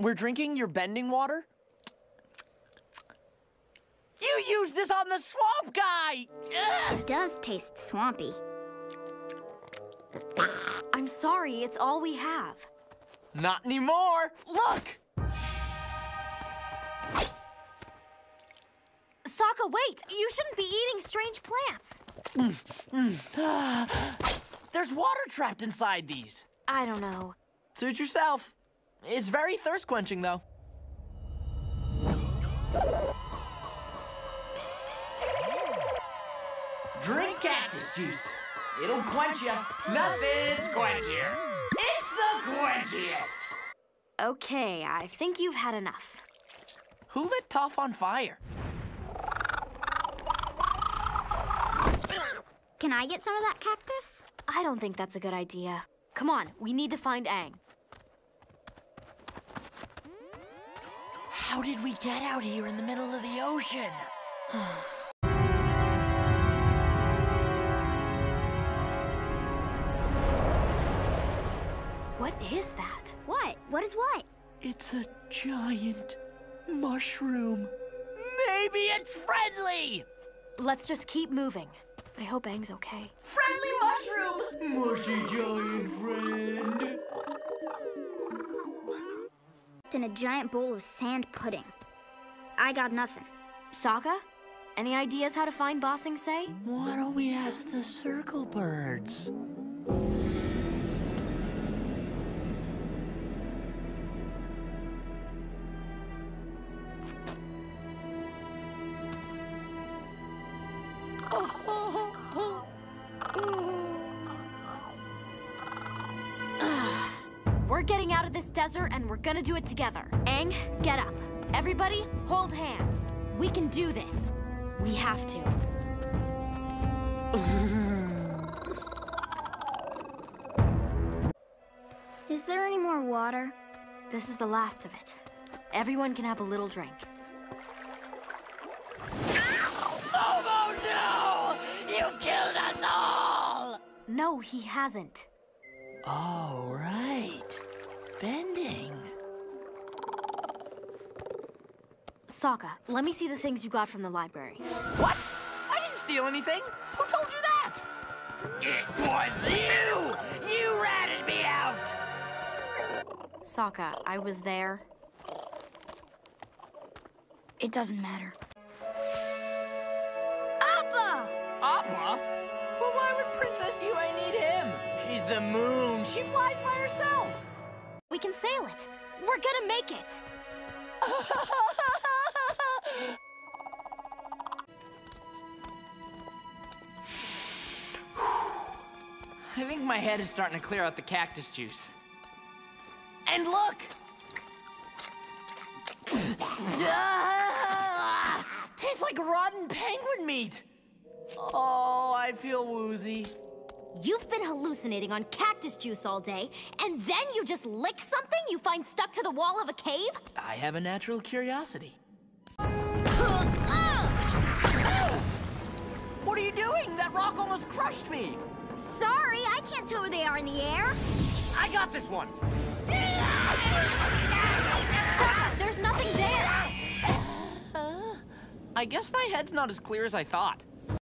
We're drinking your bending water? You used this on the swamp guy! Ugh! It does taste swampy. I'm sorry, it's all we have. Not anymore! Look! Sokka, wait! You shouldn't be eating strange plants. There's water trapped inside these. I don't know. Suit yourself. It's very thirst quenching, though. Drink cactus juice. It'll quench you. Nothing's quenchier. It's the quenchiest. Okay, I think you've had enough. Who lit Toph on fire? Can I get some of that cactus? I don't think that's a good idea. Come on, we need to find Aang. How did we get out here in the middle of the ocean? What is that? What? What is what? It's a giant mushroom. Maybe it's friendly! Let's just keep moving. I hope Aang's okay. Friendly mushroom! Mushy giant friend. In a giant bowl of sand pudding. I got nothing. Sokka? Any ideas how to find Ba Sing Se? Why don't we ask the circle birds? Oh, We're getting out of this desert and we're gonna do it together. Aang, get up. Everybody, hold hands. We can do this. We have to. Is there any more water? This is the last of it. Everyone can have a little drink. Momo, no! You've killed us all! No, he hasn't. Oh, right. Bending. Sokka, let me see the things you got from the library. What? I didn't steal anything. Who told you that? It was you! You ratted me out! Sokka, I was there. It doesn't matter. Appa! Appa? But why would Princess We can sail it. We're gonna make it. I think my head is starting to clear out the cactus juice. And look! Tastes like rotten penguin meat. Oh, I feel woozy. You've been hallucinating on cactus juice all day, and then you just lick something you find stuck to the wall of a cave? I have a natural curiosity. What are you doing? That rock almost crushed me. Sorry, I can't tell where they are in the air. I got this one. There's nothing there. I guess my head's not as clear as I thought.